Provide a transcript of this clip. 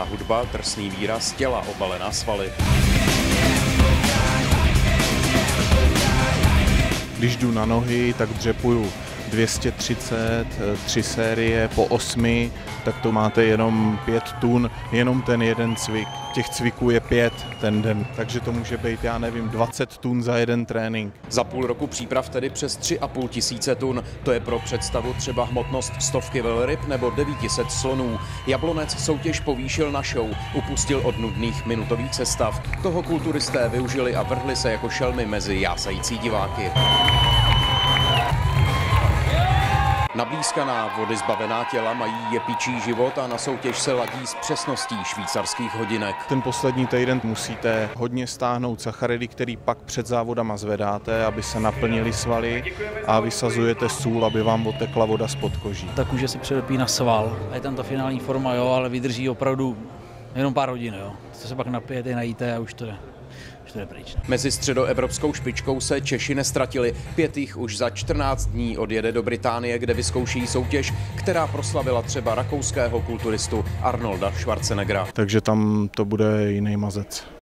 hudba, drsný výraz těla, obalená svaly. Když jdu na nohy, tak dřepuju 230, tři série po osmi, tak to máte jenom pět tun, jenom ten jeden cvik. Těch cviků je pět ten den, takže to může být, já nevím, 20 tun za jeden trénink. Za půl roku příprav tedy přes 3,5 tisíce tun. To je pro představu třeba hmotnost stovky velryb nebo 900 slonů. Jablonec soutěž povýšil na show, upustil od nudných minutových sestav. Toho kulturisté využili a vrhli se jako šelmy mezi jásající diváky. Nablízkaná vody zbavená těla mají jepičí život a na soutěž se ladí s přesností švýcarských hodinek. Ten poslední týden musíte hodně stáhnout sacharidy, který pak před závodama zvedáte, aby se naplnili svaly a vysazujete sůl, aby vám otekla voda spod koží. Ta kůže si předepí na sval a je tam ta finální forma, jo, ale vydrží opravdu jenom pár hodin, jo. To se pak napijete, najíte a už to je to je pryč. Mezi středoevropskou špičkou se Češi nestratili. Pět jich už za 14 dní odjede do Británie, kde vyzkouší soutěž, která proslavila třeba rakouského kulturistu Arnolda Schwarzeneggera. Takže tam to bude jiný mazec.